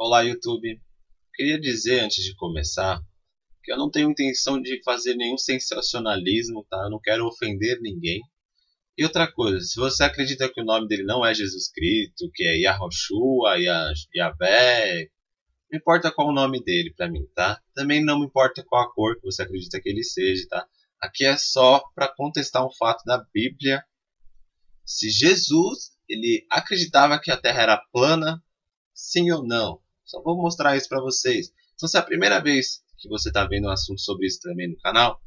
Olá, YouTube. Queria dizer antes de começar que eu não tenho intenção de fazer nenhum sensacionalismo, tá? Eu não quero ofender ninguém. E outra coisa, se você acredita que o nome dele não é Jesus Cristo, que é Yahoshua, Yahvé, não importa qual o nome dele para mim, tá? Também não me importa qual a cor que você acredita que ele seja, tá? Aqui é só para contestar um fato da Bíblia. Se Jesus ele acreditava que a Terra era plana, sim ou não? Só vou mostrar isso para vocês. Então, se é a primeira vez que você está vendo um assunto sobre isso também no canal,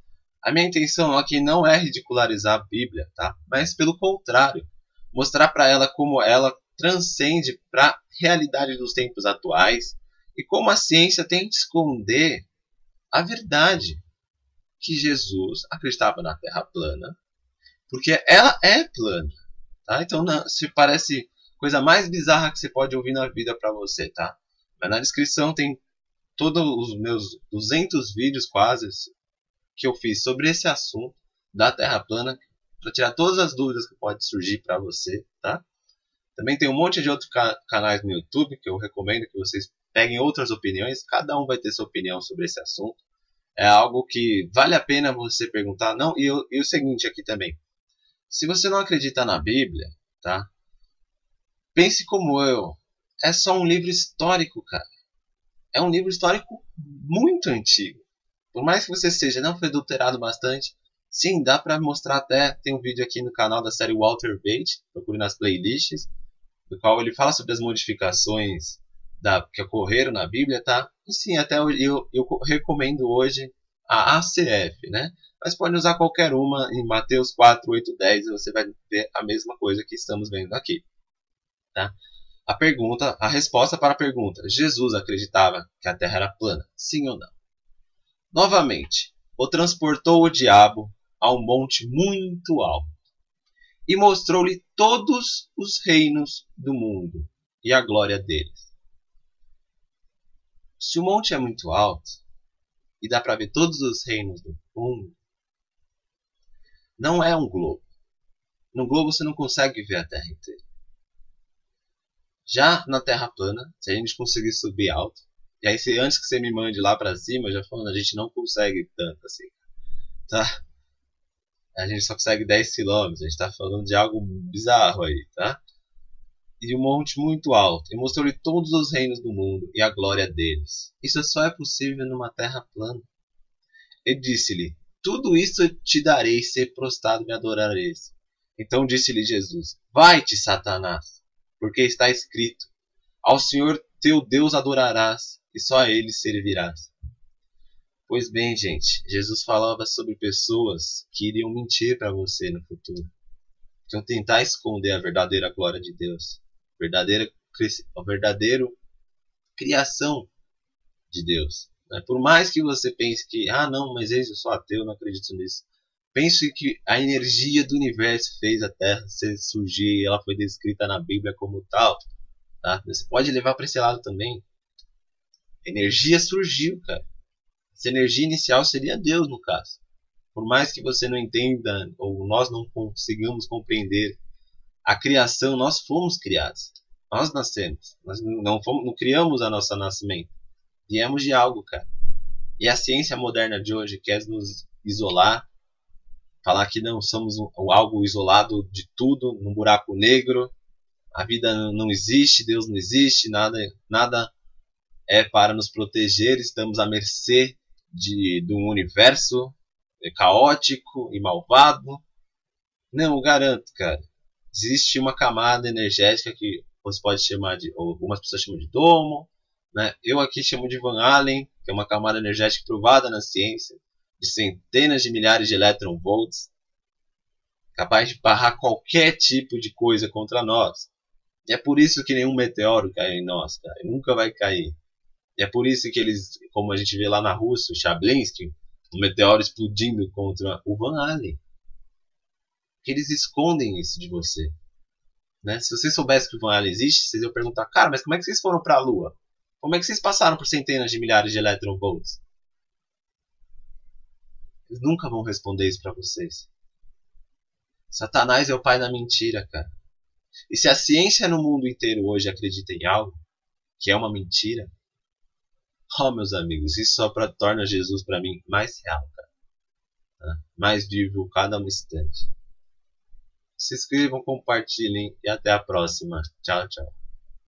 a minha intenção aqui não é ridicularizar a Bíblia, tá? Mas pelo contrário, mostrar para ela como ela transcende para a realidade dos tempos atuais e como a ciência tenta esconder a verdade que Jesus acreditava na Terra plana, porque ela é plana, tá? Então se parece coisa mais bizarra que você pode ouvir na vida para você, tá? Mas na descrição tem todos os meus 200 vídeos quase que eu fiz sobre esse assunto da Terra plana para tirar todas as dúvidas que pode surgir para você, tá? Também tem um monte de outros ca canais no YouTube que eu recomendo que vocês peguem outras opiniões. Cada um vai ter sua opinião sobre esse assunto. É algo que vale a pena você perguntar. Não, e, e o seguinte aqui também. Se você não acredita na Bíblia, tá? Pense como eu. É só um livro histórico, cara. É um livro histórico muito antigo. Por mais que você seja, não foi adulterado bastante. Sim, dá pra mostrar até. Tem um vídeo aqui no canal da série Walter Bate. Procure nas playlists. No qual ele fala sobre as modificações da, que ocorreram na Bíblia, tá? E sim, até eu, eu, eu recomendo hoje a ACF, né? Mas pode usar qualquer uma em Mateus 4, 8, 10 e você vai ver a mesma coisa que estamos vendo aqui. Tá? A pergunta, a resposta para a pergunta: Jesus acreditava que a Terra era plana? Sim ou não? Novamente, o transportou o diabo a um monte muito alto e mostrou-lhe todos os reinos do mundo e a glória deles. Se o monte é muito alto e dá para ver todos os reinos do mundo, não é um globo. No globo você não consegue ver a Terra inteira. Já na Terra plana, se a gente conseguir subir alto, e aí se antes que você me mande lá para cima, já falando, a gente não consegue tanto assim. Tá? A gente só consegue 10 km, a gente está falando de algo bizarro aí, tá? E um monte muito alto, e mostrou-lhe todos os reinos do mundo e a glória deles. Isso só é possível numa terra plana. E disse-lhe: Tudo isso te darei se prostrado me adorareis. Então disse-lhe Jesus: Vai-te, Satanás porque está escrito: Ao Senhor teu Deus adorarás e só a ele servirás. Pois bem, gente, Jesus falava sobre pessoas que iriam mentir para você no futuro, que iam tentar esconder a verdadeira glória de Deus, verdadeira, a verdadeira criação de Deus. Né? Por mais que você pense que, ah, não, mas eu sou ateu, não acredito nisso. Pense que a energia do universo fez a Terra surgir, ela foi descrita na Bíblia como tal. Tá? Você pode levar para esse lado também. A energia surgiu, cara. Essa energia inicial seria Deus, no caso. Por mais que você não entenda, ou nós não consigamos compreender a criação, nós fomos criados. Nós nascemos. Nós não, fomos, não criamos a nossa nascimento. Viemos de algo, cara. E a ciência moderna de hoje quer nos isolar, falar que não somos algo isolado de tudo, num buraco negro, a vida não existe, Deus não existe, nada, nada é para nos proteger, estamos à mercê de, de um universo caótico e malvado. Não, garanto, cara. Existe uma camada energética que você pode chamar de, ou algumas pessoas chamam de domo, né? Eu aqui chamo de Van Allen, que é uma camada energética provada na ciência de centenas de milhares de electronvolts, capaz de barrar qualquer tipo de coisa contra nós. E é por isso que nenhum meteoro cai em nós, cara. Nunca vai cair. E é por isso que eles, como a gente vê lá na Rússia, o Chablinsky, o meteoro explodindo contra o Van Allen. Eles escondem isso de você. Né? Se você soubesse que o Van Allen existe, vocês iam perguntar, cara, mas como é que vocês foram para a Lua? Como é que vocês passaram por centenas de milhares de electronvolts? Eles nunca vão responder isso para vocês. Satanás é o pai da mentira, cara. E se a ciência no mundo inteiro hoje acredita em algo, que é uma mentira, oh meus amigos, isso só pra, torna Jesus para mim mais real, cara. Mais vivo cada um instante. Se inscrevam, compartilhem e até a próxima. Tchau, tchau.